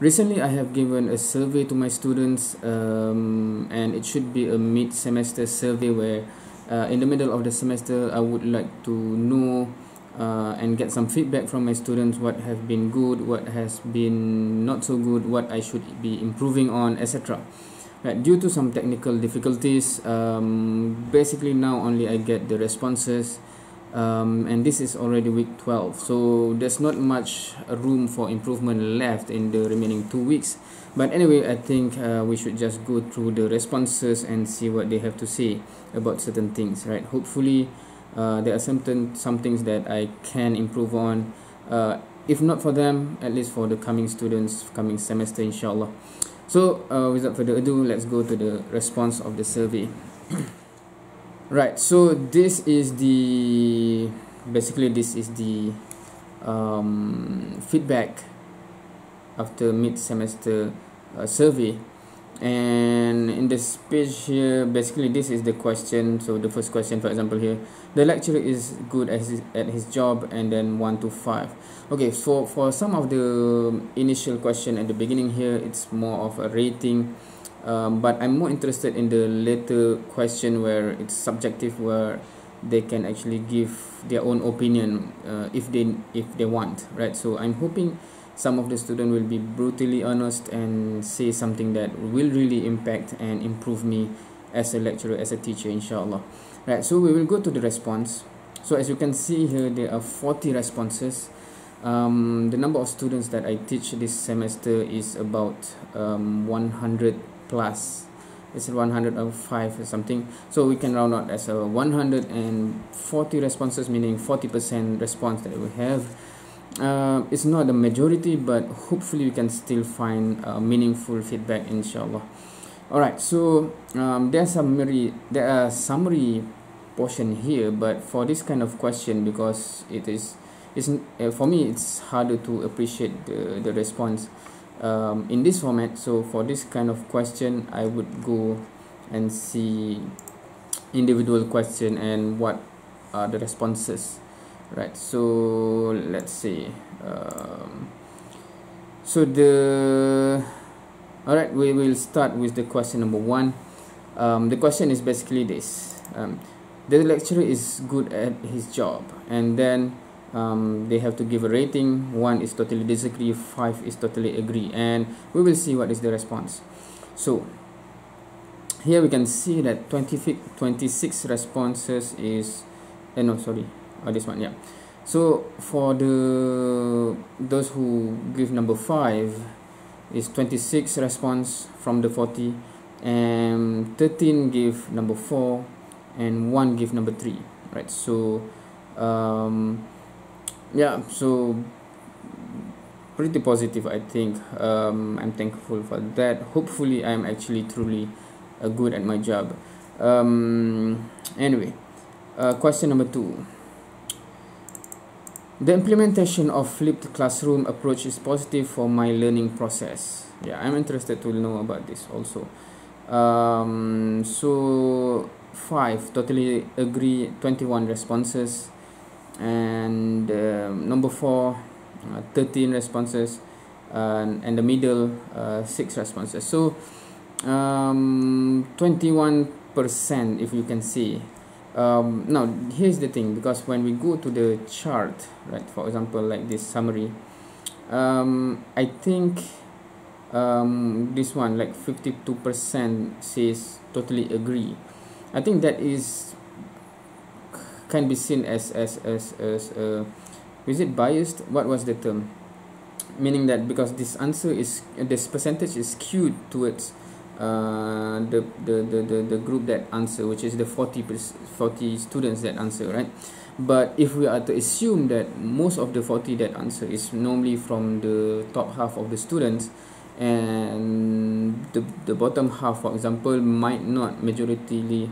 recently I have given a survey to my students um, and it should be a mid-semester survey where uh, in the middle of the semester I would like to know uh, and get some feedback from my students what have been good what has been not so good what I should be improving on etc right due to some technical difficulties um, basically now only I get the responses um, and this is already week 12 so there's not much room for improvement left in the remaining two weeks. But anyway I think uh, we should just go through the responses and see what they have to say about certain things right? Hopefully uh, there are certain some things that I can improve on. Uh, if not for them at least for the coming students coming semester inshallah. So uh, without further ado let's go to the response of the survey right so this is the basically this is the um, feedback after mid semester uh, survey. And in this page here basically this is the question so the first question for example here. The lecturer is good at his, at his job and then 1 to 5 okay so for some of the initial question at the beginning here it's more of a rating um, but I'm more interested in the later question where it's subjective where they can actually give their own opinion uh, if they if they want right? So I'm hoping some of the student will be brutally honest and say something that will really impact and improve me as a lecturer as a teacher inshallah. Right so we will go to the response. So as you can see here there are 40 responses. Um, the number of students that I teach this semester is about um, 100 plus it's 105 or something. So we can round out as a 140 responses meaning 40% response that we have. Uh, it's not the majority but hopefully we can still find uh, meaningful feedback inshallah. Alright so um, there's summary there are summary portion here but for this kind of question because it is it's, uh, for me it's harder to appreciate the, the response um, in this format so for this kind of question I would go and see individual question and what are the responses right? So let's see um, so the all right we will start with the question number one. Um, the question is basically this. Um, the lecturer is good at his job and then um, they have to give a rating. One is totally disagree. Five is totally agree. And we will see what is the response. So here we can see that 20, 26 responses is eh, no sorry. Oh, this one yeah. So for the those who give number five is 26 response from the 40 and 13 give number four. And one give number three right? So um, yeah so pretty positive i think. Um, i'm thankful for that. Hopefully i'm actually truly uh, good at my job. Um, anyway uh, question number two. The implementation of flipped classroom approach is positive for my learning process. Yeah i'm interested to know about this also. Um, so five totally agree 21 responses and uh, number four uh, 13 responses and the middle uh, 6 responses. So um, 21 percent if you can see. Um, now here's the thing because when we go to the chart right for example like this summary um, I think um, this one like 52 percent says totally agree. I think that is can be seen as as as as uh, is it biased? What was the term? Meaning that because this answer is this percentage is skewed towards uh, the, the, the, the, the group that answer which is the 40 40 students that answer right? But if we are to assume that most of the 40 that answer is normally from the top half of the students and the, the bottom half for example might not majoritarily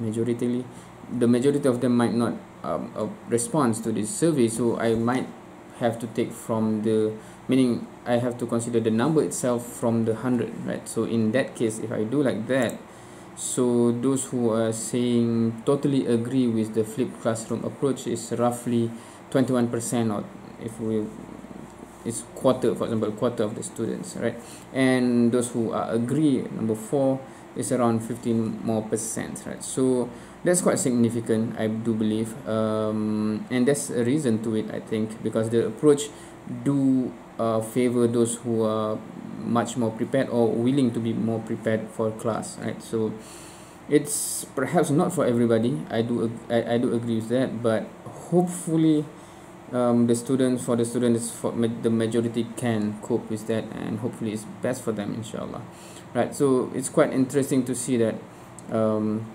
majoritarily the majority of them might not um, uh, respond to this survey so I might have to take from the meaning I have to consider the number itself from the hundred right? So in that case if I do like that so those who are saying totally agree with the flipped classroom approach is roughly 21% or if we it's quarter for example quarter of the students right? And those who are agree number four is around 15 more percent right? So that's quite significant i do believe. Um, and there's a reason to it i think because the approach do uh, favor those who are much more prepared or willing to be more prepared for class right? So it's perhaps not for everybody i do I, I do agree with that but hopefully um, the students for the students for ma the majority can cope with that and hopefully it's best for them inshallah right so it's quite interesting to see that um,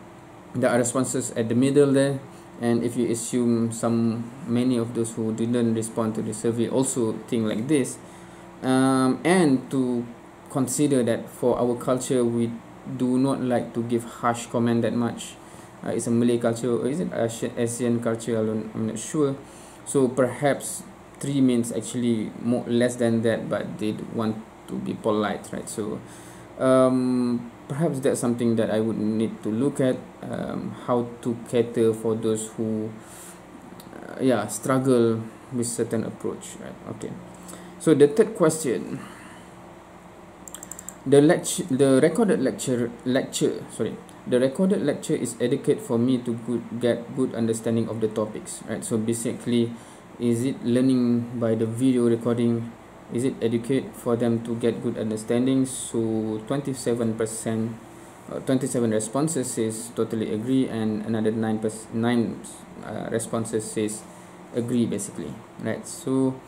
there are responses at the middle there. And if you assume some many of those who didn't respond to the survey also think like this. Um, and to consider that for our culture we do not like to give harsh comment that much. Uh, it's a Malay culture or is it Asian culture? Alone I'm not sure. So perhaps three means actually more less than that but they want to be polite right? So um, perhaps that's something that I would need to look at um, how to cater for those who uh, yeah struggle with certain approach right? Okay. So the third question. The lecture the recorded lecture lecture sorry. The recorded lecture is adequate for me to good, get good understanding of the topics right? So basically is it learning by the video recording is it adequate for them to get good understanding? So 27 percent uh, 27 responses says totally agree and another 9 9 uh, responses says agree basically right? So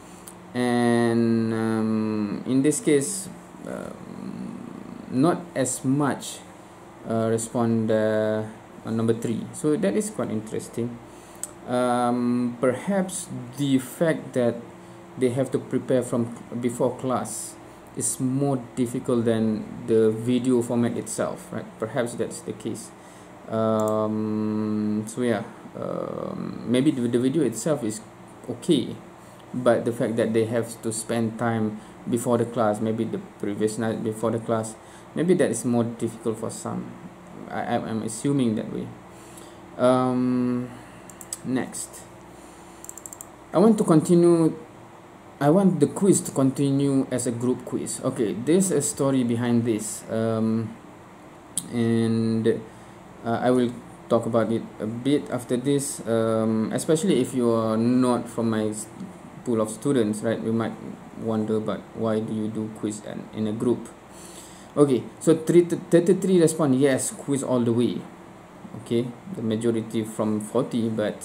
and um, in this case uh, not as much uh, respond uh, number three. So that is quite interesting. Um, perhaps the fact that they have to prepare from before class is more difficult than the video format itself right? Perhaps that's the case. Um, so yeah um, maybe the, the video itself is okay but the fact that they have to spend time before the class maybe the previous night before the class maybe that is more difficult for some. I, I'm assuming that way. Um, next. I want to continue I want the quiz to continue as a group quiz. Okay there's a story behind this um, and uh, I will talk about it a bit after this. Um, especially if you are not from my pool of students right you might wonder but why do you do quiz and in a group? Okay so 33 respond yes quiz all the way. Okay the majority from 40 but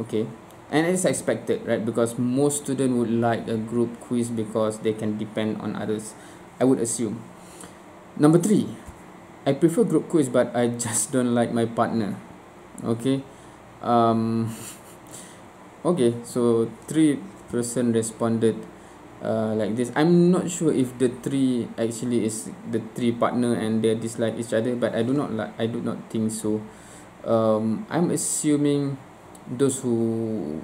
okay and it's expected right? Because most students would like a group quiz because they can depend on others i would assume. Number three i prefer group quiz but i just don't like my partner. Okay? Um okay so three person responded uh, like this. I'm not sure if the three actually is the three partner and they dislike each other but I do not like I do not think so. Um, I'm assuming those who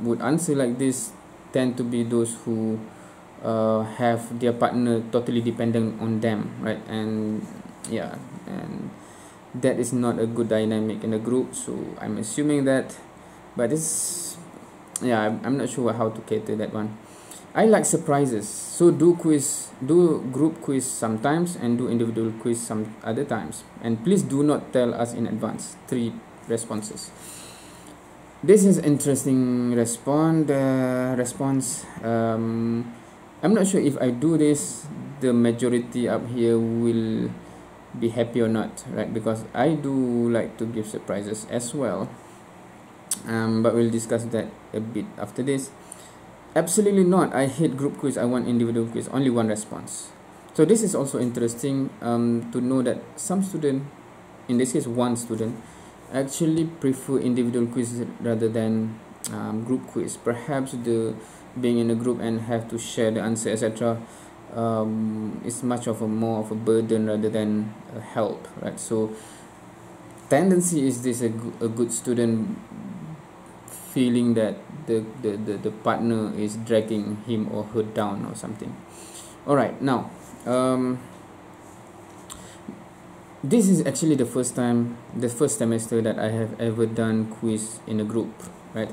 would answer like this tend to be those who uh, have their partner totally dependent on them right? And yeah and that is not a good dynamic in a group so I'm assuming that but it's yeah I'm, I'm not sure how to cater that one. I like surprises so do quiz do group quiz sometimes and do individual quiz some other times. And please do not tell us in advance three responses this is interesting respond uh, response. Um, I'm not sure if I do this the majority up here will be happy or not right? Because I do like to give surprises as well. Um, but we'll discuss that a bit after this. Absolutely not. I hate group quiz. I want individual quiz. Only one response. So this is also interesting um, to know that some student in this case one student actually prefer individual quiz rather than um, group quiz. Perhaps the being in a group and have to share the answer etc um, is much of a more of a burden rather than a help right? So tendency is this a, a good student feeling that the, the, the, the partner is dragging him or her down or something. All right now um, this is actually the first time the first semester that I have ever done quiz in a group right?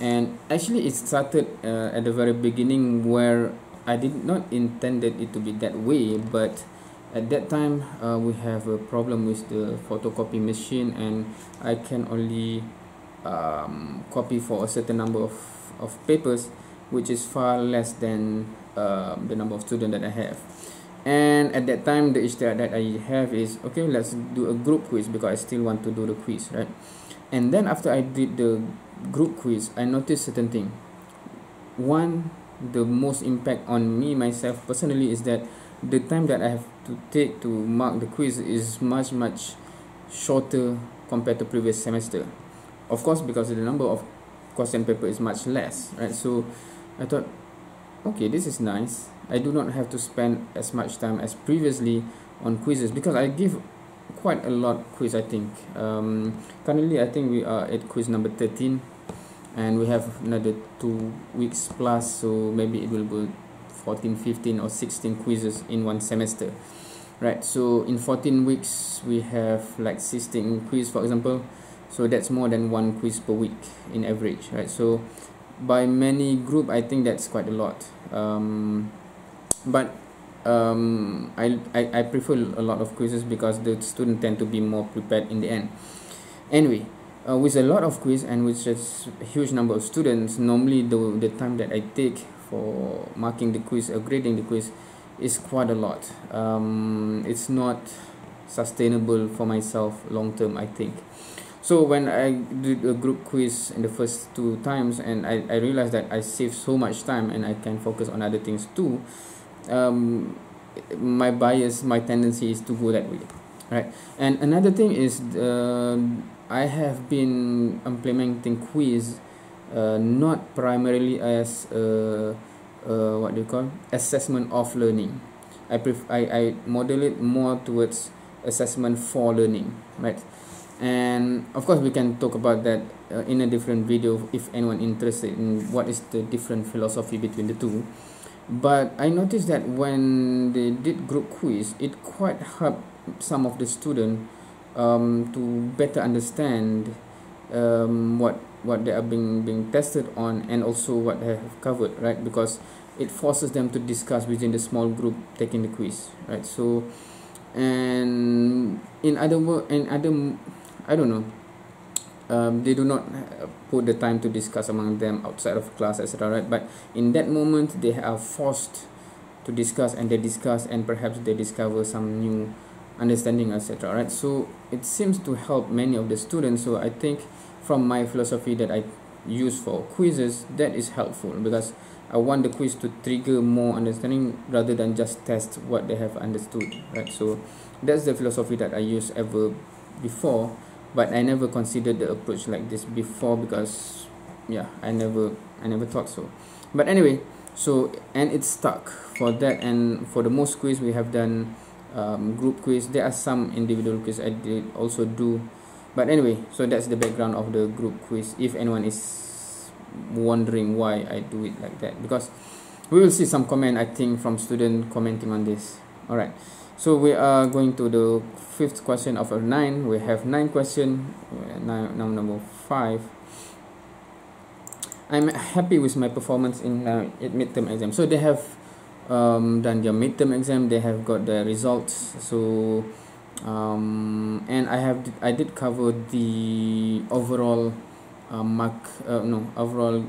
And actually it started uh, at the very beginning where I did not intended it to be that way but at that time uh, we have a problem with the photocopy machine and I can only um, copy for a certain number of, of papers which is far less than uh, the number of students that I have and at that time the issue that I have is okay let's do a group quiz because I still want to do the quiz right? And then after I did the group quiz I noticed certain thing. One the most impact on me myself personally is that the time that I have to take to mark the quiz is much much shorter compared to previous semester. Of course because the number of question paper is much less right? So I thought okay this is nice I do not have to spend as much time as previously on quizzes because I give quite a lot of quiz I think. Um, currently I think we are at quiz number 13 and we have another two weeks plus so maybe it will be 14 15 or 16 quizzes in one semester. Right so in 14 weeks we have like 16 quiz for example. So that's more than one quiz per week in average right? So by many group I think that's quite a lot. Um, but um, I, I, I prefer a lot of quizzes because the student tend to be more prepared in the end. Anyway uh, with a lot of quiz and with a huge number of students normally the, the time that I take for marking the quiz or grading the quiz is quite a lot. Um, it's not sustainable for myself long term I think. So when I did a group quiz in the first two times and I, I realized that I save so much time and I can focus on other things too um, my bias my tendency is to go that way right? And another thing is uh, I have been implementing quiz uh, not primarily as a, uh, what do you call assessment of learning. I, pref- I, I model it more towards assessment for learning right? And of course we can talk about that uh, in a different video if anyone interested in what is the different philosophy between the two but I noticed that when they did group quiz it quite helped some of the student um, to better understand um, what what they are being being tested on and also what they have covered right? Because it forces them to discuss within the small group taking the quiz right? So and in other in other I don't know um, they do not put the time to discuss among them outside of class etc right? But in that moment they are forced to discuss and they discuss and perhaps they discover some new understanding etc right? So it seems to help many of the students. So I think from my philosophy that I use for quizzes that is helpful because I want the quiz to trigger more understanding rather than just test what they have understood right? So that's the philosophy that I use ever before but I never considered the approach like this before because yeah I never I never thought so. But anyway so and it's stuck for that and for the most quiz we have done um, group quiz. There are some individual quiz I did also do. But anyway so that's the background of the group quiz. If anyone is wondering why I do it like that. Because we will see some comment I think from student commenting on this all right so we are going to the fifth question of our nine. We have nine question. Now, now number five. I'm happy with my performance in uh, midterm exam. So they have um, done their midterm exam. They have got the results. So um, and I have I did cover the overall uh, mark uh, no overall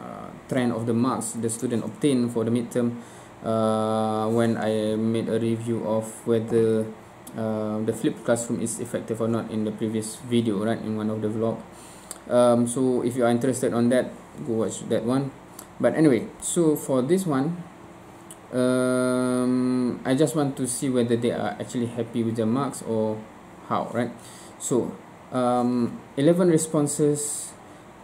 uh, trend of the marks the student obtained for the midterm uh, when I made a review of whether uh, the flipped classroom is effective or not in the previous video right in one of the vlog. Um, so if you are interested on that go watch that one. But anyway so for this one um, I just want to see whether they are actually happy with their marks or how right? So um, 11 responses.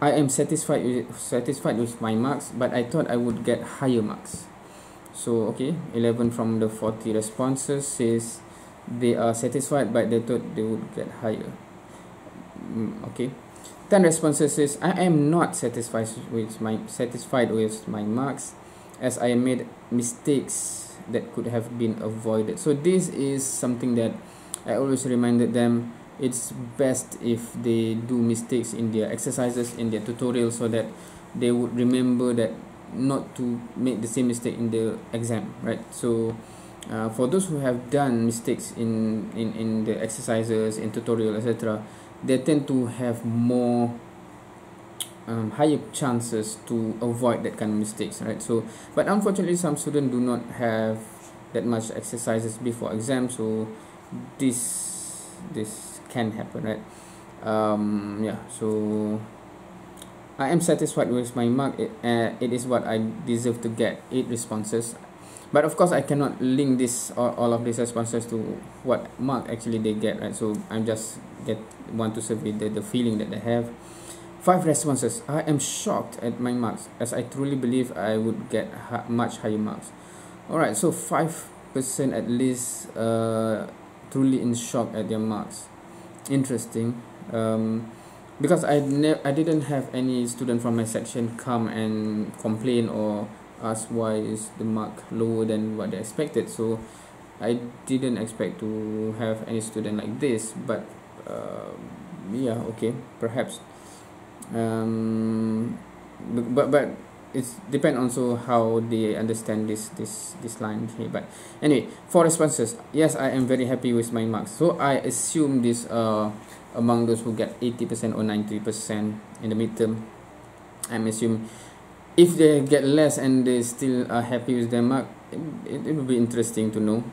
I am satisfied with satisfied with my marks but I thought I would get higher marks so okay 11 from the 40 responses says they are satisfied but they thought they would get higher. Mm, okay. 10 responses says I am not satisfied with my satisfied with my marks as I made mistakes that could have been avoided. So this is something that I always reminded them it's best if they do mistakes in their exercises in their tutorials so that they would remember that not to make the same mistake in the exam right? So uh, for those who have done mistakes in in, in the exercises in tutorial etc they tend to have more um, higher chances to avoid that kind of mistakes right? So but unfortunately some students do not have that much exercises before exam so this this can happen right? Um yeah so I am satisfied with my mark. It, uh, it is what I deserve to get. Eight responses. But of course I cannot link this all, all of these responses to what mark actually they get right? So I'm just get want to survey the, the feeling that they have. Five responses. I am shocked at my marks. As I truly believe I would get ha much higher marks. Alright so five percent at least uh, truly in shock at their marks. Interesting. Um, because I ne- I didn't have any student from my section come and complain or ask why is the mark lower than what they expected. So I didn't expect to have any student like this but uh, yeah okay perhaps. Um, but but it's depend also how they understand this this this line here. But anyway for responses. Yes I am very happy with my marks. So I assume this uh among those who get 80% or 90% in the midterm I'm assuming if they get less and they still are happy with their mark it, it, will be interesting to know.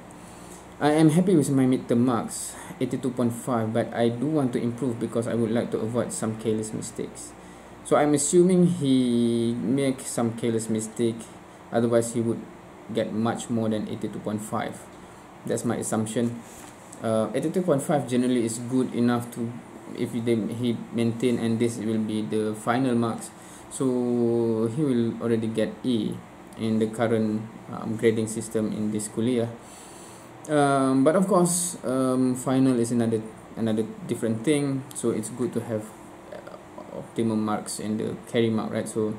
I am happy with my midterm marks 82.5 but I do want to improve because I would like to avoid some careless mistakes. So I'm assuming he make some careless mistake otherwise he would get much more than 82.5 that's my assumption uh, 82.5 generally is good enough to if they, he maintain and this will be the final marks. So he will already get E in the current um, grading system in this kuliah um, but of course um, final is another another different thing. So it's good to have uh, optimum marks in the carry mark right? So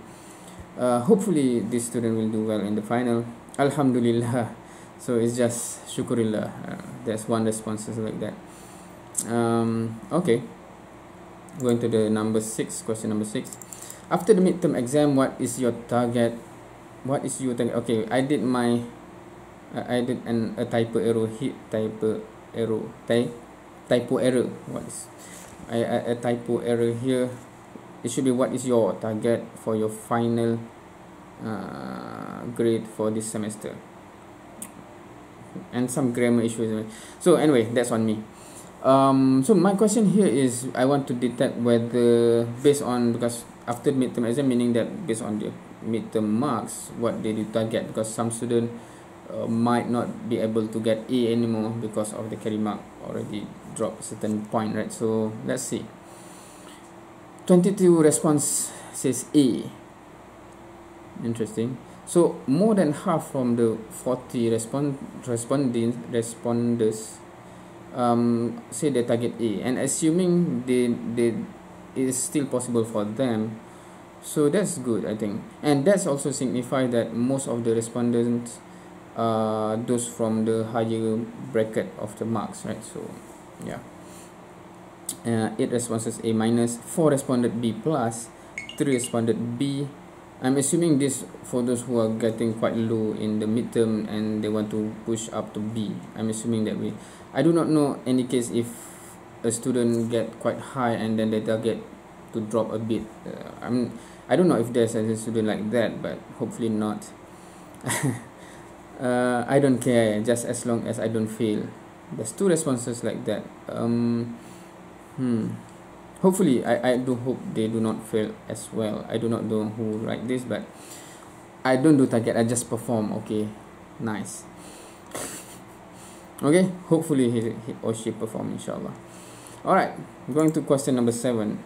uh, hopefully this student will do well in the final. Alhamdulillah so it's just syukurillah uh, there's one responses like that. Um, okay. Going to the number six question number six. After the midterm exam what is your target? What is your target? Okay i did my uh, i did an a typo error hit typo error ty, typo error. What is I, I, a typo error here. It should be what is your target for your final uh, grade for this semester and some grammar issues so anyway that's on me. Um so my question here is i want to detect whether based on because after midterm exam meaning that based on the midterm marks what they do target? Because some student uh, might not be able to get a anymore because of the carry mark already drop a certain point right? So let's see. 22 response says a. Interesting so more than half from the 40 respond responding responders um, say they target A. And assuming they they it is still possible for them so that's good I think. And that's also signify that most of the respondents are those from the higher bracket of the marks right? So yeah. Uh, 8 responses A minus 4 responded B plus 3 responded B I'm assuming this for those who are getting quite low in the midterm and they want to push up to B. I'm assuming that way. I do not know any case if a student get quite high and then they target to drop a bit. Uh, I'm I don't know if there's a student like that, but hopefully not. uh, I don't care just as long as I don't fail. There's two responses like that. Um, hmm hopefully I, I do hope they do not fail as well. I do not know who write this but I don't do target I just perform okay. Nice. Okay hopefully he, he or she perform inshallah. Alright going to question number seven.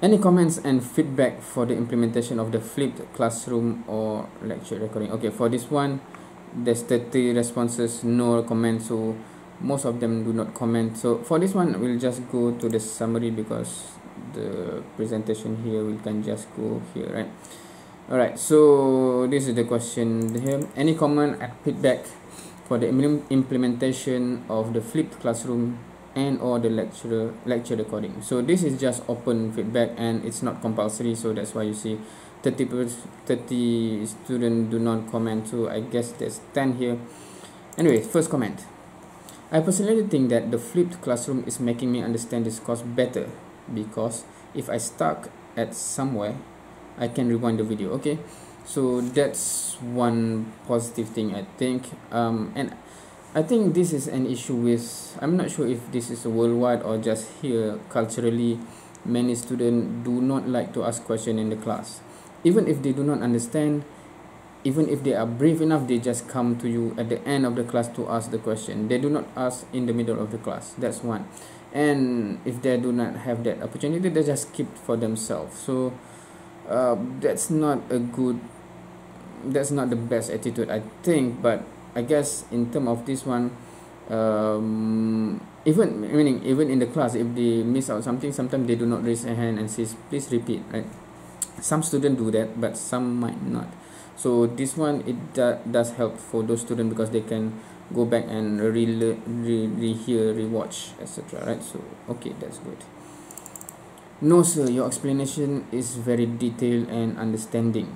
Any comments and feedback for the implementation of the flipped classroom or lecture recording? Okay for this one there's 30 responses no comments so most of them do not comment. So for this one we'll just go to the summary because the presentation here we can just go here right? All right so this is the question here. Any comment and feedback for the implementation of the flipped classroom and or the lecturer lecture recording? So this is just open feedback and it's not compulsory so that's why you see 30 30 students do not comment. So i guess there's 10 here. Anyway first comment i personally think that the flipped classroom is making me understand this course better because if i stuck at somewhere i can rewind the video okay? So that's one positive thing i think. Um and I think this is an issue with I'm not sure if this is worldwide or just here. Culturally many students do not like to ask question in the class. Even if they do not understand even if they are brave enough they just come to you at the end of the class to ask the question. They do not ask in the middle of the class. That's one. And if they do not have that opportunity they just keep for themselves. So uh, that's not a good that's not the best attitude i think. But I guess in term of this one um, even meaning even in the class if they miss out something sometimes they do not raise a hand and says please repeat right? Some students do that but some might not so this one it do, does help for those students because they can go back and re re rehear rewatch etc right? So okay that's good. No sir your explanation is very detailed and understanding.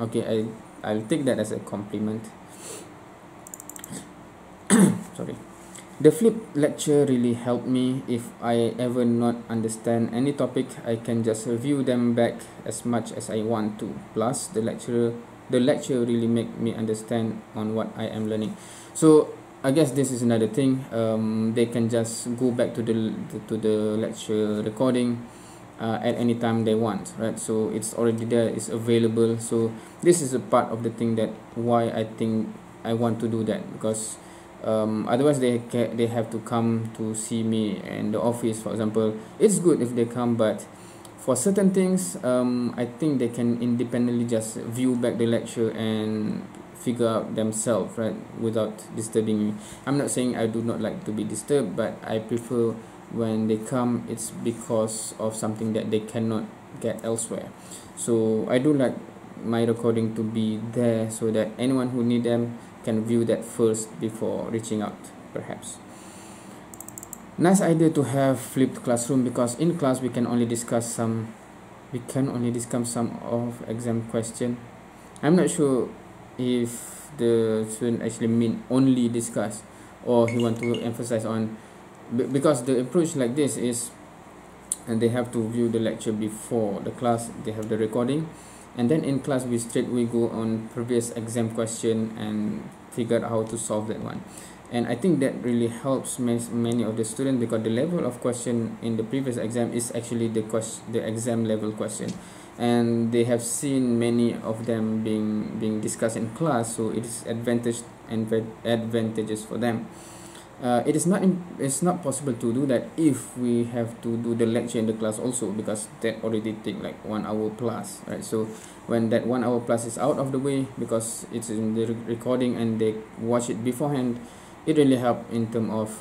Okay i i'll take that as a compliment. Sorry the flip lecture really helped me if I ever not understand any topic I can just review them back as much as I want to. Plus the lecturer the lecture really make me understand on what I am learning. So I guess this is another thing. Um, they can just go back to the to the lecture recording uh, at any time they want right? So it's already there it's available. So this is a part of the thing that why I think I want to do that because um, otherwise they ca- they have to come to see me in the office for example. It's good if they come but for certain things um, I think they can independently just view back the lecture and figure out themselves right without disturbing me I'm not saying I do not like to be disturbed but I prefer when they come it's because of something that they cannot get elsewhere. So I do like my recording to be there so that anyone who need them can view that first before reaching out perhaps. Nice idea to have flipped classroom because in class we can only discuss some we can only discuss some of exam question. I'm not sure if the student actually mean only discuss or he want to emphasize on because the approach like this is and they have to view the lecture before the class they have the recording and then in class we straight we go on previous exam question and figure out how to solve that one. And I think that really helps many of the students because the level of question in the previous exam is actually the question the exam level question. And they have seen many of them being being discussed in class so it is advantage and advantages for them uh, it is not it's not possible to do that if we have to do the lecture in the class also because that already take like one hour plus right? So when that one hour plus is out of the way because it's in the recording and they watch it beforehand it really help in term of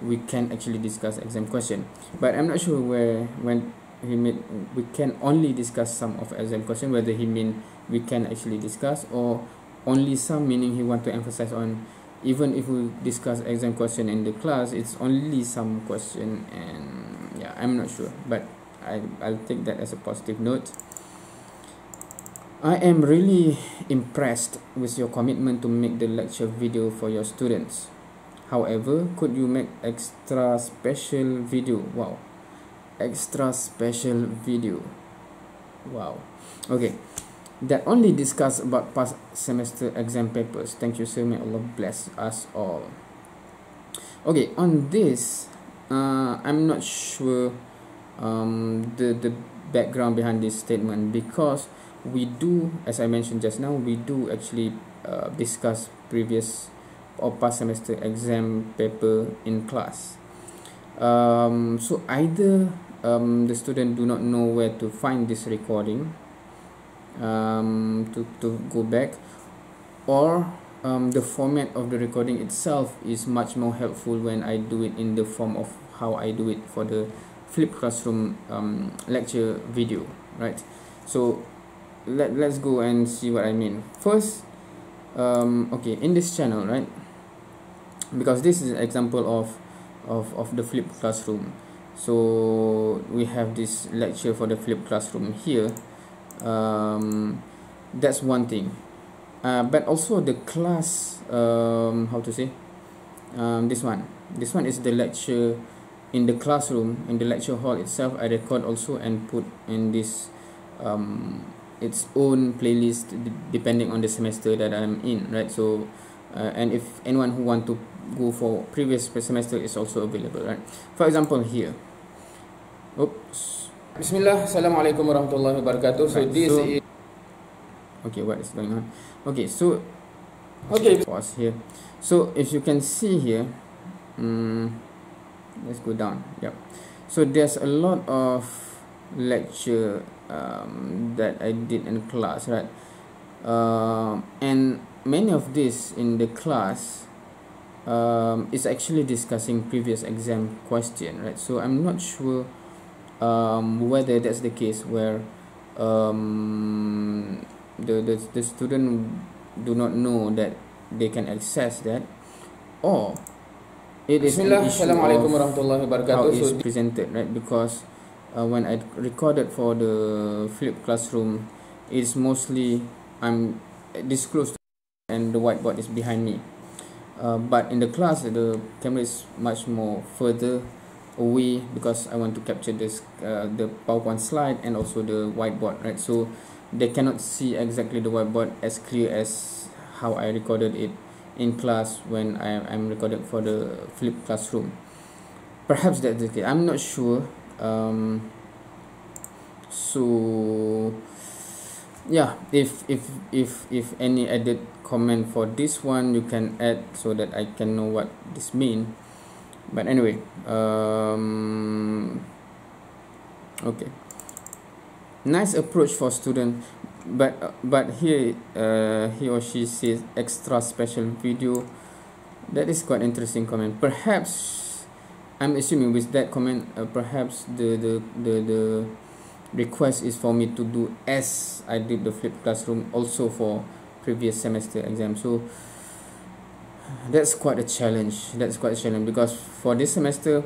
we can actually discuss exam question. But i'm not sure where when he mean we can only discuss some of exam question whether he mean we can actually discuss or only some meaning he want to emphasize on even if we discuss exam question in the class it's only some question and yeah i'm not sure. But I, i'll take that as a positive note. I am really impressed with your commitment to make the lecture video for your students. However could you make extra special video? Wow. Extra special video. Wow. Okay that only discuss about past semester exam papers. Thank you, sir. May Allah bless us all. Okay, on this, uh, I'm not sure um, the the background behind this statement because we do, as I mentioned just now, we do actually uh, discuss previous or past semester exam paper in class. Um, so either um, the student do not know where to find this recording um, to, to go back. Or um, the format of the recording itself is much more helpful when I do it in the form of how I do it for the flip classroom um, lecture video right? So let, let's go and see what I mean. First um, okay in this channel right? Because this is an example of of, of the flipped classroom. So we have this lecture for the flipped classroom here um, that's one thing. Uh, but also the class um, how to say um, this one. This one is the lecture in the classroom in the lecture hall itself I record also and put in this um, its own playlist depending on the semester that I'm in right? So uh, and if anyone who want to go for previous semester is also available right? For example here. Oops Bismillah. Assalamualaikum warahmatullahi wabarakatuh. So right, this so, is okay what is going on? Okay so okay. Pause here. So if you can see here um, let's go down. Yep so there's a lot of lecture um, that I did in class right? Uh, and many of this in the class um, is actually discussing previous exam question right? So I'm not sure um, whether that's the case where um, the, the, the student do not know that they can access that or it is an issue of how it's presented right? Because uh, when I recorded for the flipped classroom it's mostly I'm disclosed and the whiteboard is behind me. Uh, but in the class the camera is much more further away because I want to capture this uh, the PowerPoint slide and also the whiteboard right? So they cannot see exactly the whiteboard as clear as how I recorded it in class when I am recorded for the flipped classroom. Perhaps that's the case. I'm not sure. Um, so yeah if if if if any added comment for this one you can add so that I can know what this mean but anyway um, okay. Nice approach for student but uh, but here uh, he or she says extra special video. That is quite interesting comment. Perhaps I'm assuming with that comment uh, perhaps the, the the the request is for me to do as I did the flipped classroom also for previous semester exam. So that's quite a challenge. That's quite a challenge because for this semester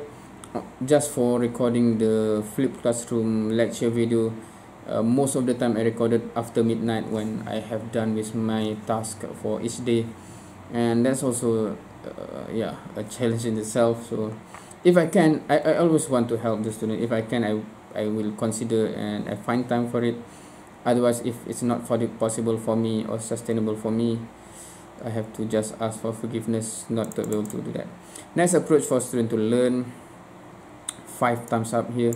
uh, just for recording the flipped classroom lecture video uh, most of the time I recorded after midnight when I have done with my task for each day. And that's also uh, yeah a challenge in itself. So if I can I, I always want to help the student. If I can I, I will consider and I find time for it. Otherwise if it's not for possible for me or sustainable for me I have to just ask for forgiveness not to be able to do that. Next approach for student to learn five times up here.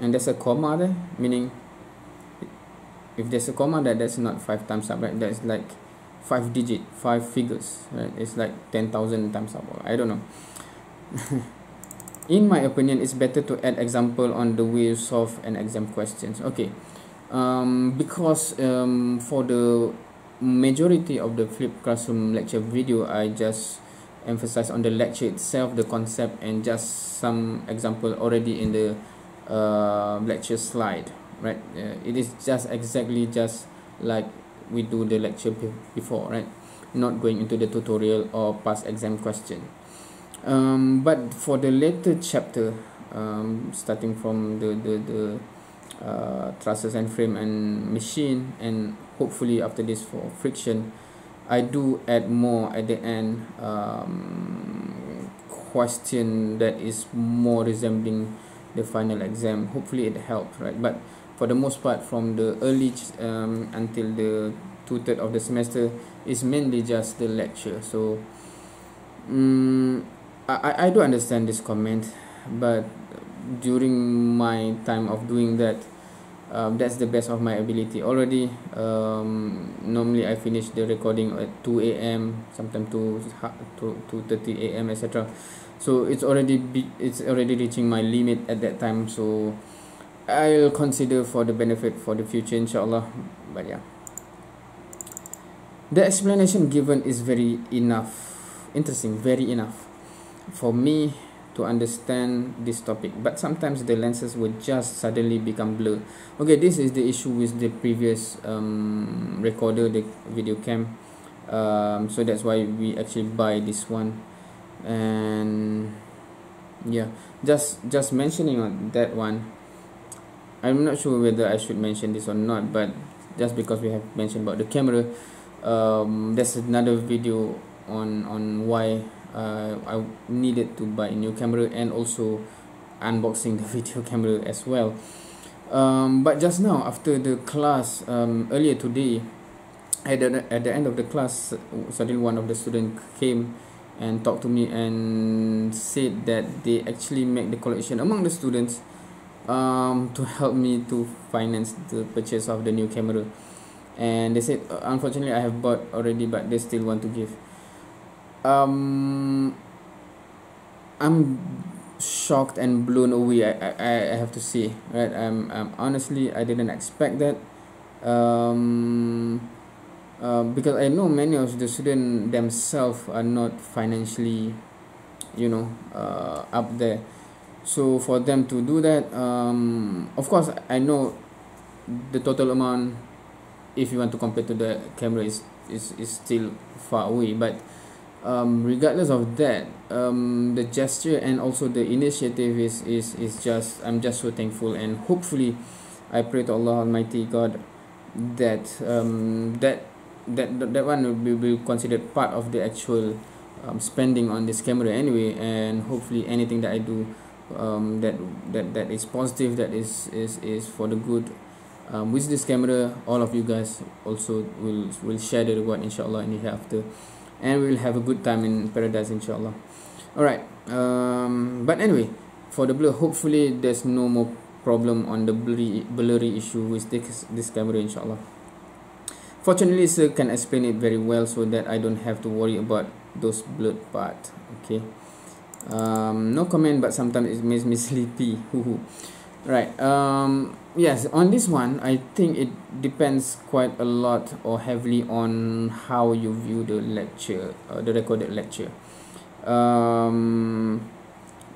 And there's a comma there meaning if there's a comma that that's not five times up right that's like five digit five figures right? It's like 10,000 times up I don't know. In my opinion it's better to add example on the way you solve an exam questions. Okay. Um, because um, for the majority of the flipped classroom lecture video I just emphasize on the lecture itself the concept and just some example already in the uh, lecture slide right? Uh, it is just exactly just like we do the lecture before right? Not going into the tutorial or past exam question. Um, but for the later chapter um, starting from the the, the uh, trusses and frame and machine and hopefully after this for friction I do add more at the end um, question that is more resembling the final exam. Hopefully it helps right? But for the most part from the early um, until the two-third of the semester is mainly just the lecture. So um, I, I do understand this comment but during my time of doing that um, that's the best of my ability. Already um, normally I finish the recording at 2 a.m sometimes 2 2 2:30 a.m etc so it's already be, it's already reaching my limit at that time. So I'll consider for the benefit for the future inshallah. But yeah. The explanation given is very enough interesting very enough. For me to understand this topic. But sometimes the lenses will just suddenly become blur. Okay this is the issue with the previous um, recorder the video cam. Um, so that's why we actually buy this one. And yeah just just mentioning on that one I'm not sure whether I should mention this or not but just because we have mentioned about the camera um, there's another video on on why uh, I needed to buy a new camera and also unboxing the video camera as well. Um, but just now after the class um, earlier today at the, at the end of the class suddenly one of the students came and talked to me and said that they actually make the collection among the students um, to help me to finance the purchase of the new camera. And they said uh, unfortunately I have bought already but they still want to give um, I'm shocked and blown away. I, I, I have to say right? I'm, I'm honestly I didn't expect that. Um, uh, because I know many of the students themselves are not financially you know uh, up there. So for them to do that um, of course I know the total amount if you want to compare to the camera is is, is still far away. But um, regardless of that um, the gesture and also the initiative is, is is just I'm just so thankful and hopefully I pray to Allah Almighty God that um, that that that one will be will considered part of the actual um, spending on this camera anyway and hopefully anything that I do um, that that that is positive that is is is for the good um, with this camera all of you guys also will will share the reward inshallah in the hereafter and we'll have a good time in paradise inshallah. All right um, but anyway for the blur hopefully there's no more problem on the blurry blurry issue with this this camera inshallah. Fortunately sir can explain it very well so that I don't have to worry about those blurred part okay? Um, no comment but sometimes it makes me sleepy right um, yes on this one I think it depends quite a lot or heavily on how you view the lecture uh, the recorded lecture. Um,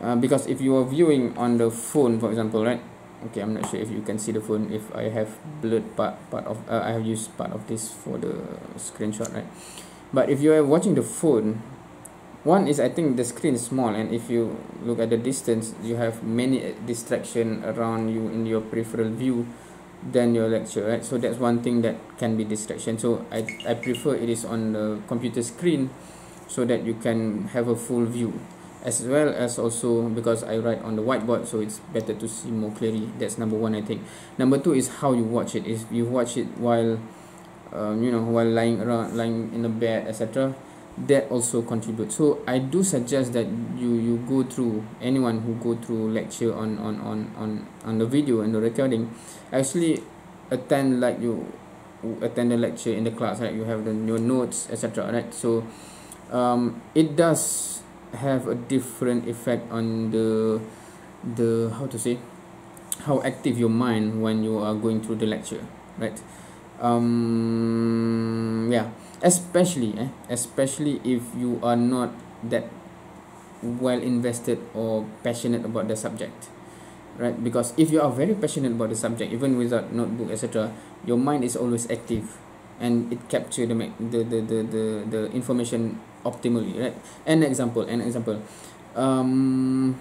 uh, because if you are viewing on the phone for example right? Okay I'm not sure if you can see the phone if I have blurred part part of uh, I have used part of this for the screenshot right? But if you are watching the phone one is I think the screen is small and if you look at the distance you have many distraction around you in your peripheral view than your lecture right? So that's one thing that can be distraction. So I, I prefer it is on the computer screen so that you can have a full view as well as also because I write on the whiteboard so it's better to see more clearly. That's number one I think. Number two is how you watch it. If you watch it while um, you know while lying around lying in a bed etc that also contributes so i do suggest that you you go through anyone who go through lecture on on on on on the video and the recording actually attend like you attend the lecture in the class right? You have the your notes etc right? So um, it does have a different effect on the the how to say how active your mind when you are going through the lecture right? Um yeah especially eh, especially if you are not that well invested or passionate about the subject right because if you are very passionate about the subject even without notebook etc your mind is always active and it capture the the the the the, the information optimally right an example an example um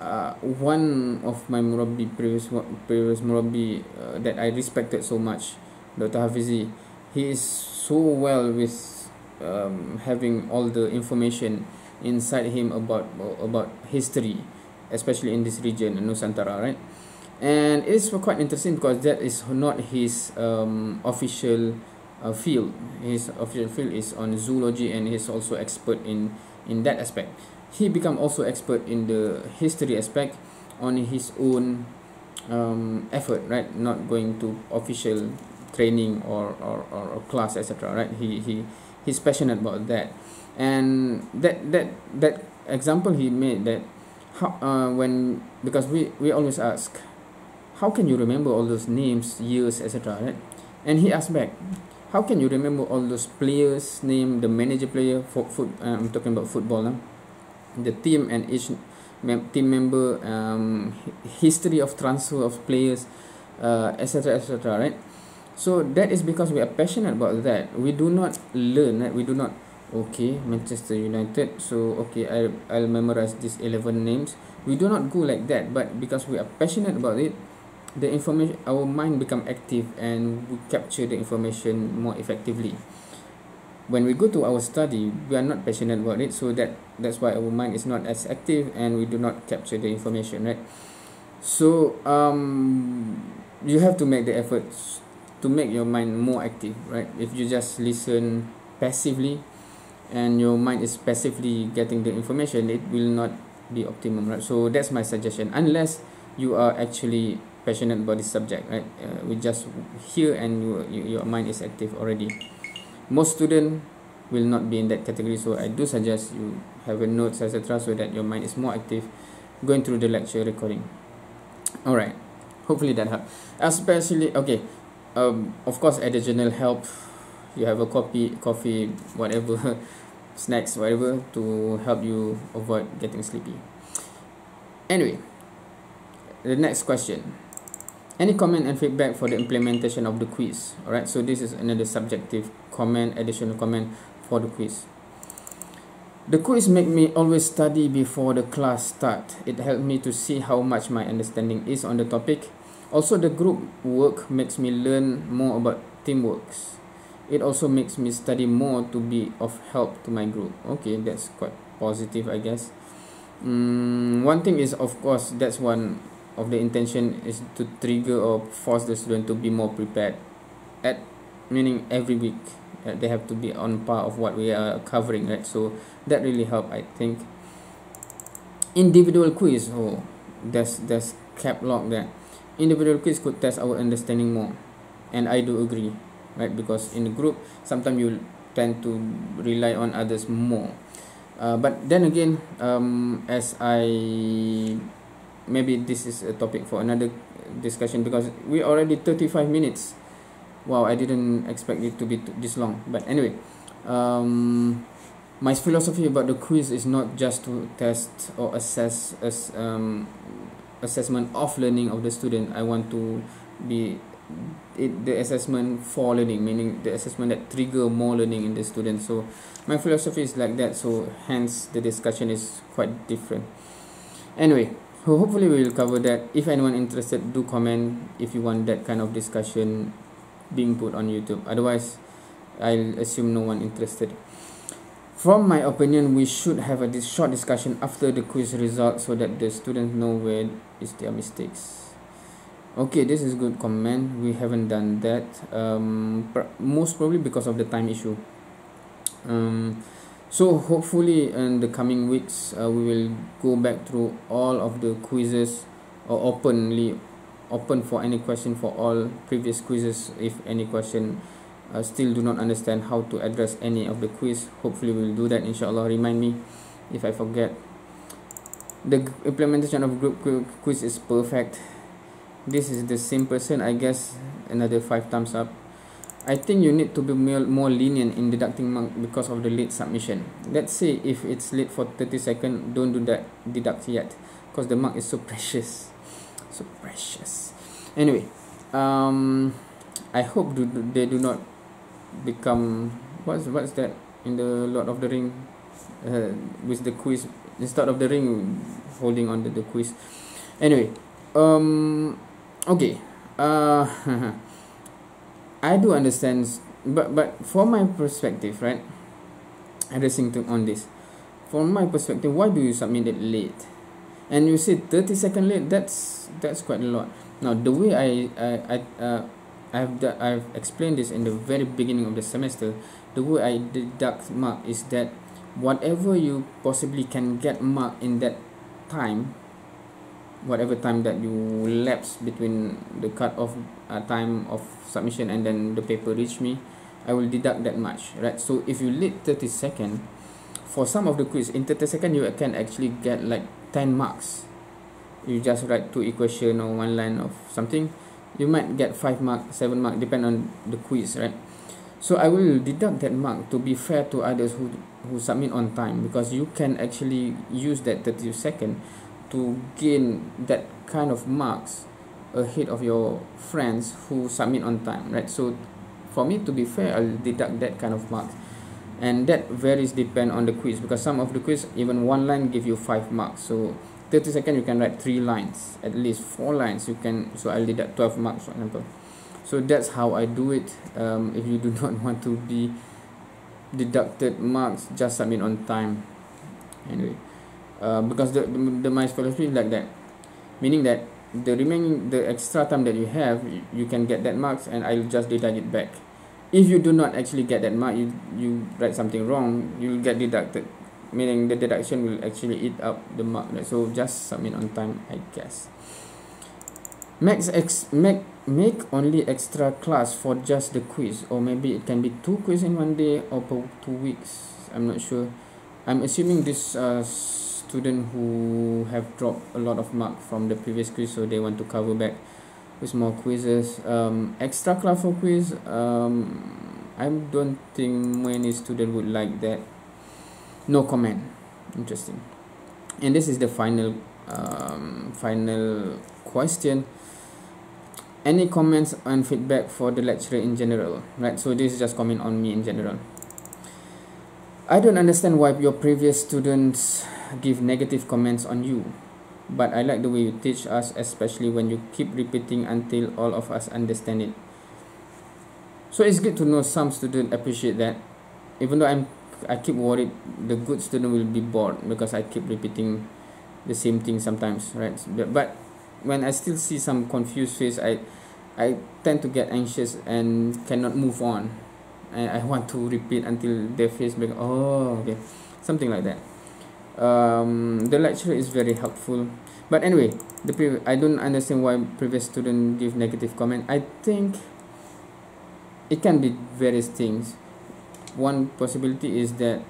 uh, one of my murabi previous previous murabi uh, that I respected so much Dr. Hafizi he is so well with um, having all the information inside him about about history especially in this region Nusantara right? And it's quite interesting because that is not his um, official uh, field. His official field is on zoology and he's also expert in in that aspect. He become also expert in the history aspect on his own um, effort right? Not going to official training or, or, or, or class etc right? He, he he's passionate about that. And that that that example he made that how uh, when because we we always ask how can you remember all those names years etc right? And he asked back how can you remember all those players name the manager player for foot uh, i'm talking about football now the team and each mem- team member um, history of transfer of players uh, etc etc right so that is because we are passionate about that. We do not learn right? we do not okay manchester united so okay i i'll memorize these 11 names. We do not go like that but because we are passionate about it the information our mind become active and we capture the information more effectively. When we go to our study we are not passionate about it so that that's why our mind is not as active and we do not capture the information right? So um you have to make the efforts to make your mind more active right? If you just listen passively and your mind is passively getting the information it will not be optimum right? So that's my suggestion. Unless you are actually passionate about this subject right? Uh, we just hear and you, you, your mind is active already. Most student will not be in that category. So i do suggest you have a notes etc so that your mind is more active going through the lecture recording. All right hopefully that help especially okay um of course additional help. You have a copy coffee whatever snacks whatever to help you avoid getting sleepy. Anyway the next question. Any comment and feedback for the implementation of the quiz? Alright so this is another subjective comment additional comment for the quiz. The quiz make me always study before the class start. It helped me to see how much my understanding is on the topic also the group work makes me learn more about teamwork it also makes me study more to be of help to my group. Okay that's quite positive i guess. Mm, one thing is of course that's one of the intention is to trigger or force the student to be more prepared. At meaning every week uh, they have to be on par of what we are covering right? So that really help i think. Individual quiz oh there's there's cap lock there individual quiz could test our understanding more. And i do agree right? Because in a group sometimes you tend to rely on others more. Uh, but then again um, as I maybe this is a topic for another discussion because we already 35 minutes. Wow I didn't expect it to be this long. But anyway um, my philosophy about the quiz is not just to test or assess as um, assessment of learning of the student I want to be it the assessment for learning meaning the assessment that trigger more learning in the student. So my philosophy is like that so hence the discussion is quite different. Anyway so hopefully we will cover that. If anyone interested do comment if you want that kind of discussion being put on youtube. Otherwise i'll assume no one interested from my opinion we should have a this short discussion after the quiz result so that the students know where is their mistakes. Okay this is good comment. We haven't done that. Um, most probably because of the time issue. Um, so hopefully in the coming weeks uh, we will go back through all of the quizzes or openly open for any question for all previous quizzes if any question uh, still do not understand how to address any of the quiz. Hopefully we will do that inshallah. Remind me if i forget. The implementation of group quiz is perfect. This is the same person I guess. Another five thumbs up. I think you need to be more lenient in deducting mark because of the late submission. Let's say if it's late for 30 seconds don't do that deduct yet because the mark is so precious. So precious. Anyway um I hope do, they do not become what's what's that in the Lord of the Ring? Uh, with the quiz instead of the ring holding on to the quiz. Anyway um okay uh I do understand but but from my perspective right addressing to on this from my perspective why do you submit it late? And you say 30 second late that's that's quite a lot. Now the way I I, I uh, I've I've explained this in the very beginning of the semester. The way I deduct mark is that whatever you possibly can get mark in that time whatever time that you lapse between the cut off uh, time of submission and then the paper reach me I will deduct that much right? So if you late 30 second for some of the quiz in 30 second you can actually get like 10 marks. You just write two equation or one line of something you might get 5 mark 7 mark depend on the quiz right? So I will deduct that mark to be fair to others who who submit on time because you can actually use that 30 second to gain that kind of marks ahead of your friends who submit on time right? So for me to be fair I'll deduct that kind of marks. And that varies depend on the quiz because some of the quiz even one line give you five marks. So 30 seconds you can write three lines at least four lines you can so i'll deduct 12 marks for example. So that's how i do it. Um, if you do not want to be deducted marks just submit on time. Anyway uh, because the, the, my philosophy is like that. Meaning that the remaining the extra time that you have you can get that marks and i'll just deduct it back. If you do not actually get that mark you you write something wrong you'll get deducted meaning the deduction will actually eat up the mark so just submit on time i guess. Make ex make make only extra class for just the quiz. Or maybe it can be two quiz in one day or per two weeks. I'm not sure. I'm assuming this uh, student who have dropped a lot of mark from the previous quiz so they want to cover back with more quizzes. Um, extra class for quiz um, I don't think many student would like that no comment. Interesting. And this is the final um, final question. Any comments and feedback for the lecturer in general? Right so this is just comment on me in general. I don't understand why your previous students give negative comments on you but I like the way you teach us especially when you keep repeating until all of us understand it. So it's good to know some students appreciate that even though I'm I keep worried the good student will be bored because I keep repeating the same thing sometimes right? But when I still see some confused face I I tend to get anxious and cannot move on. And I want to repeat until their face like oh okay something like that. Um, the lecture is very helpful. But anyway the pre- I don't understand why previous student give negative comment. I think it can be various things one possibility is that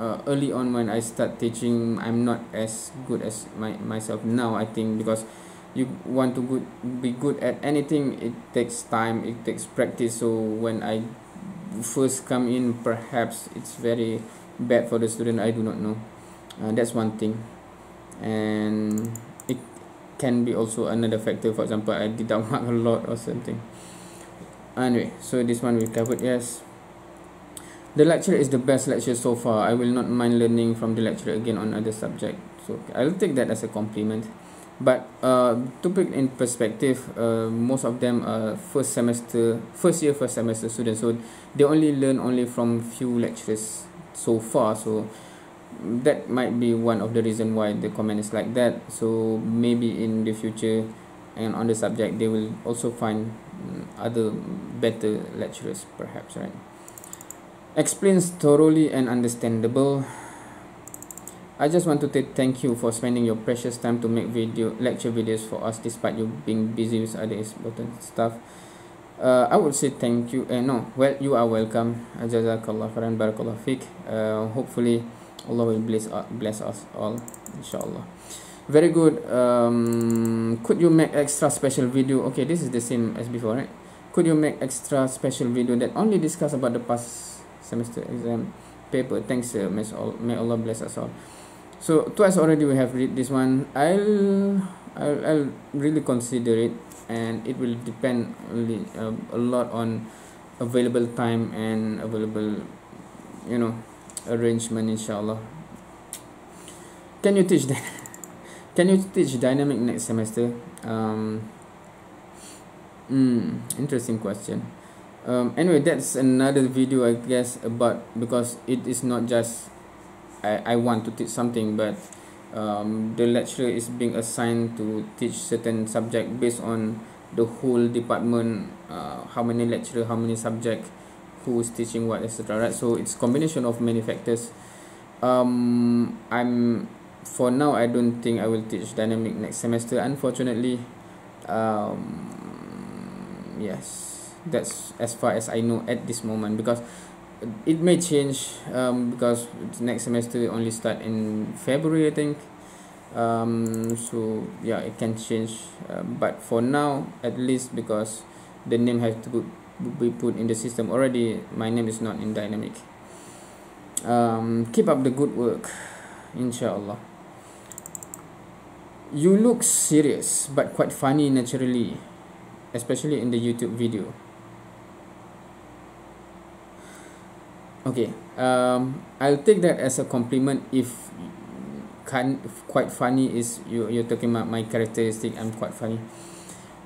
uh, early on when I start teaching I'm not as good as my myself now I think because you want to good be good at anything it takes time it takes practice. So when I first come in perhaps it's very bad for the student I do not know. Uh, that's one thing. And it can be also another factor. For example I did not mark a lot or something. Anyway so this one we covered yes the lecture is the best lecture so far. I will not mind learning from the lecturer again on other subject. So I'll take that as a compliment. But uh, to put in perspective uh, most of them are first semester first year first semester students. So they only learn only from few lecturers so far. So that might be one of the reason why the comment is like that. So maybe in the future and on the subject they will also find mm, other better lecturers perhaps right explains thoroughly and understandable. I just want to thank you for spending your precious time to make video lecture videos for us despite you being busy with other important stuff. Uh, I would say thank you uh, no well you are welcome. Jazakallah khairan barakallah fik. Uh, hopefully Allah will bless uh, bless us all inshallah. Very good. Um, could you make extra special video? Okay this is the same as before right? Could you make extra special video that only discuss about the past semester exam paper. Thanks may, all, may Allah bless us all. So twice already we have read this one. I'll I'll, I'll really consider it and it will depend really uh, a lot on available time and available you know arrangement inshallah. Can you teach that can you teach dynamic next semester? Um mm, interesting question um, anyway that's another video i guess about because it is not just i, I want to teach something but um, the lecturer is being assigned to teach certain subject based on the whole department uh, how many lecturer how many subject who is teaching what etc right? So it's combination of many factors. Um i'm for now i don't think i will teach dynamic next semester unfortunately. Um yes that's as far as i know at this moment because it may change um because next semester only start in february i think. Um so yeah it can change uh, but for now at least because the name has to be put in the system already my name is not in dynamic. Um, keep up the good work inshallah. You look serious but quite funny naturally especially in the youtube video okay um I'll take that as a compliment if kind quite funny is you you're talking about my characteristic I'm quite funny.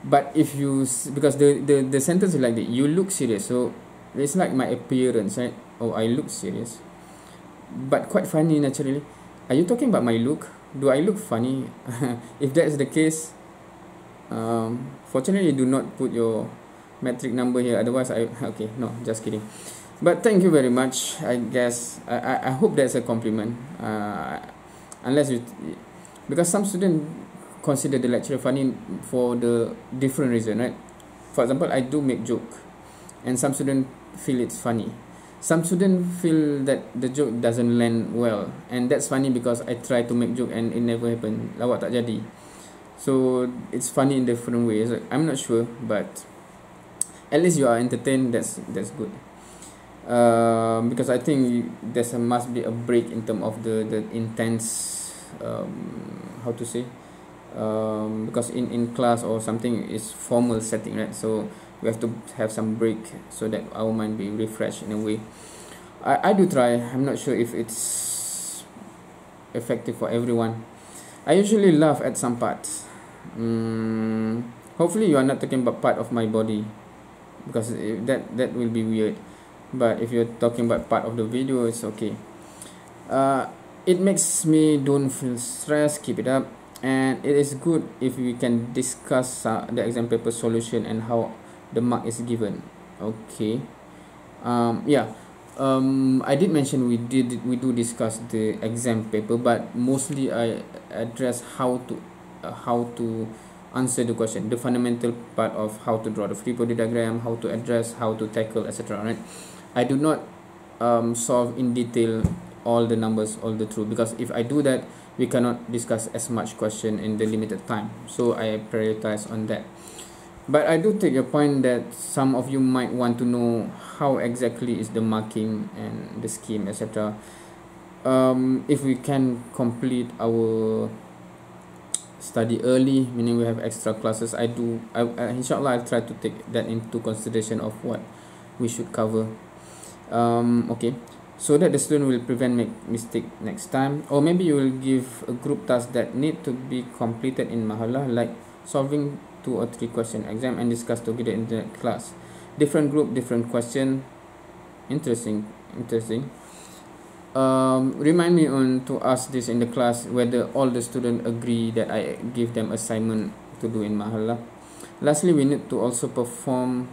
But if you because the the the sentence is like that you look serious so it's like my appearance right? Oh I look serious. But quite funny naturally. Are you talking about my look? Do I look funny? If that's the case um fortunately do not put your metric number here otherwise I okay no just kidding but thank you very much. I guess I, I, I hope that's a compliment. Uh, unless you because some student consider the lecturer funny for the different reason right? For example I do make joke and some student feel it's funny. Some student feel that the joke doesn't land well and that's funny because I try to make joke and it never happen. Lawak tak jadi. So it's funny in different ways. I'm not sure but at least you are entertained. That's that's good um, because I think there's a must be a break in term of the the intense um, how to say um, because in in class or something is formal setting right? So we have to have some break so that our mind be refreshed in a way. I, I do try. I'm not sure if it's effective for everyone. I usually laugh at some parts. Um, hopefully you are not talking about part of my body because that that will be weird but if you're talking about part of the video it's okay. Uh, it makes me don't feel stressed keep it up. And it is good if we can discuss uh, the exam paper solution and how the mark is given. Okay. Um, yeah. Um, I did mention we did we do discuss the exam paper but mostly I address how to uh, how to answer the question the fundamental part of how to draw the free body diagram how to address how to tackle etc right I do not um, solve in detail all the numbers all the truth because if I do that we cannot discuss as much question in the limited time. So I prioritize on that. But I do take your point that some of you might want to know how exactly is the marking and the scheme etc um, if we can complete our study early meaning we have extra classes I do I, I inshallah I'll try to take that into consideration of what we should cover um, okay. So that the student will prevent make mistake next time. Or maybe you will give a group task that need to be completed in mahala like solving two or three question exam and discuss together in the class. Different group different question. Interesting interesting. Um, remind me on to ask this in the class whether all the student agree that I give them assignment to do in mahala lastly we need to also perform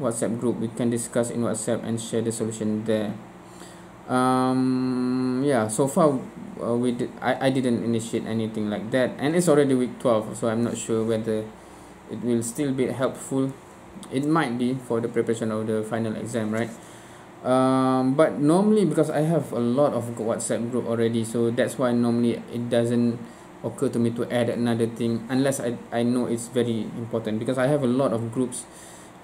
WhatsApp group. We can discuss in WhatsApp and share the solution there. Um yeah so far uh, we did I, I didn't initiate anything like that. And it's already week 12 so I'm not sure whether it will still be helpful. It might be for the preparation of the final exam right? Um but normally because I have a lot of WhatsApp group already so that's why normally it doesn't occur to me to add another thing unless I, I know it's very important. Because I have a lot of groups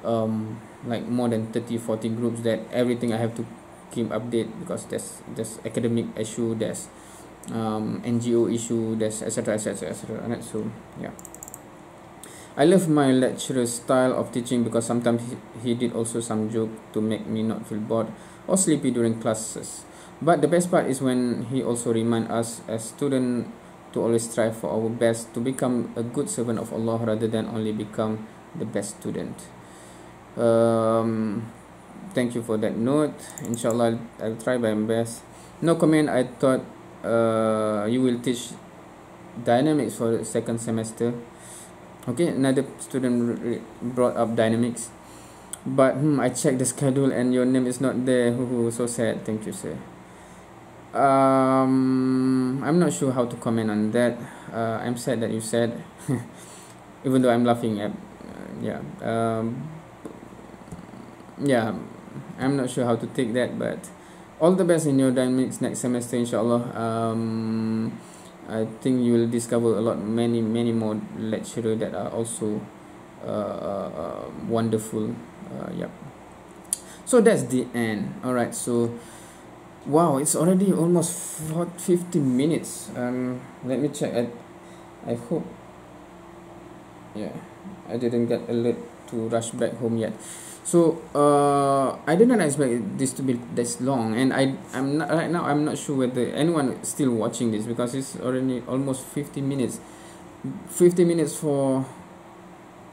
um like more than 30 40 groups that everything i have to keep update because there's there's academic issue there's um ngo issue there's etc etc etc so yeah. I love my lecturer's style of teaching because sometimes he, he did also some joke to make me not feel bored or sleepy during classes. But the best part is when he also remind us as student to always strive for our best to become a good servant of Allah rather than only become the best student um, thank you for that note. Inshallah I'll try my best. No comment. I thought uh, you will teach dynamics for the second semester. Okay another student brought up dynamics. But hmm, I checked the schedule and your name is not there. So sad. Thank you sir. Um, I'm not sure how to comment on that. Uh, I'm sad that you said even though I'm laughing at uh, yeah. Um, yeah I'm not sure how to take that but all the best in your dynamics next semester inshallah. Um, I think you will discover a lot many many more lecturer that are also uh, uh, wonderful. Uh, yep so that's the end. All right so wow it's already almost 50 minutes. Um let me check. I, I hope yeah I didn't get alert to rush back home yet so uh, I did not expect this to be this long, and I I'm not right now. I'm not sure whether anyone is still watching this because it's already almost 50 minutes. 50 minutes for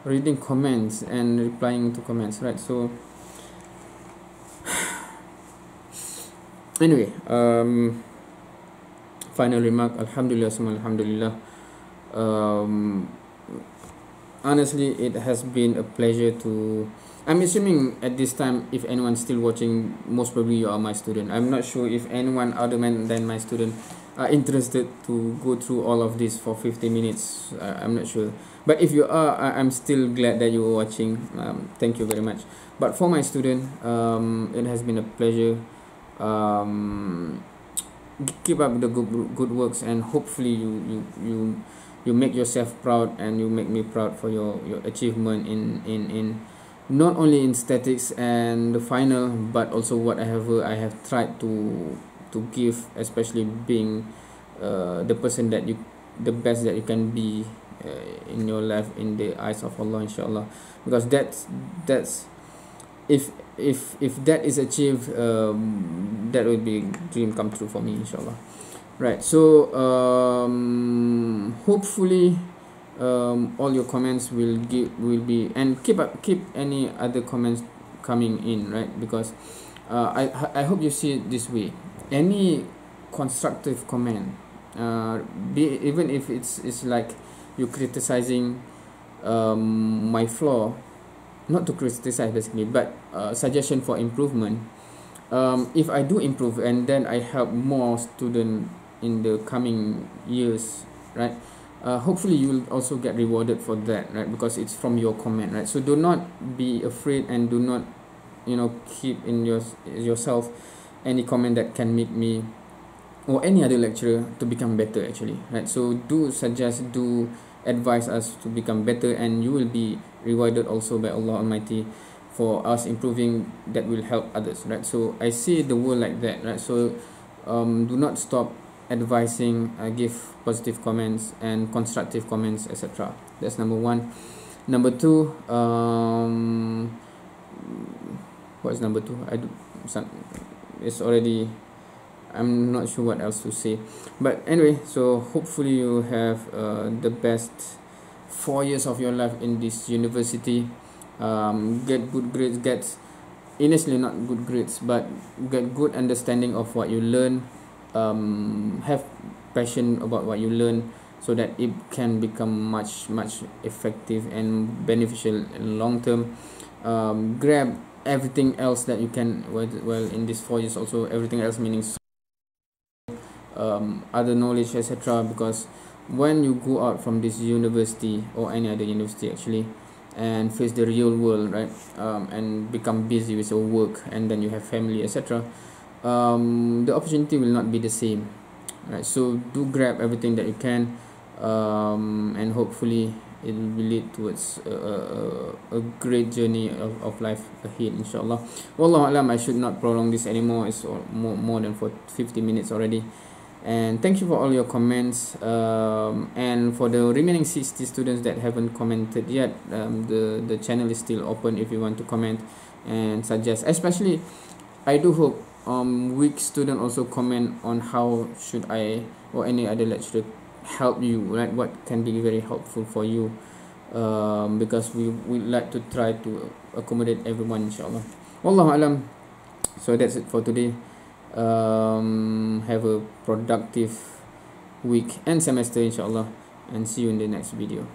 reading comments and replying to comments, right? So anyway, um, final remark. Alhamdulillah, alhamdulillah. Um, honestly, it has been a pleasure to I'm assuming at this time, if anyone's still watching, most probably you are my student. I'm not sure if anyone other than my student are interested to go through all of this for 50 minutes. I'm not sure. But if you are, I- I'm still glad that you were watching. Um, thank you very much. But for my student, um, it has been a pleasure. Um, keep up the good, good works and hopefully you, you, you, you make yourself proud and you make me proud for your, your achievement in, in, in not only in statics and the final but also whatever I have tried to to give especially being uh, the person that you the best that you can be uh, in your life in the eyes of Allah inshallah. Because that's that's if if if that is achieved um, that will be dream come true for me inshallah. Right so um, hopefully um, all your comments will give will be and keep up keep any other comments coming in right? Because uh, I I hope you see it this way. Any constructive comment uh, be even if it's it's like you criticizing um, my flaw not to criticize basically but uh, suggestion for improvement um, if I do improve and then I help more student in the coming years right uh, hopefully you will also get rewarded for that right? Because it's from your comment right? So do not be afraid and do not you know keep in your yourself any comment that can make me or any other lecturer to become better actually right? So do suggest do advise us to become better and you will be rewarded also by Allah Almighty for us improving that will help others right? So I see the world like that right? So um, do not stop advising uh, give positive comments and constructive comments etc that's number one. Number two um what's number two? I do some it's already i'm not sure what else to say. But anyway so hopefully you have uh, the best four years of your life in this university. Um, get good grades get initially not good grades but get good understanding of what you learn um, have passion about what you learn so that it can become much much effective and beneficial in long term. Um, grab everything else that you can well, in this four years also everything else meaning um, other knowledge etc because when you go out from this university or any other university actually and face the real world right um, and become busy with your work and then you have family etc um, the opportunity will not be the same. Right so do grab everything that you can um, and hopefully it will lead towards a, a, a great journey of, of life ahead inshallah. Wallahu alam i should not prolong this anymore. It's more, more than for 50 minutes already. And thank you for all your comments um, and for the remaining 60 students that haven't commented yet um, the the channel is still open if you want to comment and suggest. Especially i do hope um, weak student also comment on how should I or any other lecturer help you right what can be very helpful for you. Um, because we we like to try to accommodate everyone inshallah. Wallahu alam. So that's it for today. Um, have a productive week and semester inshallah. And see you in the next video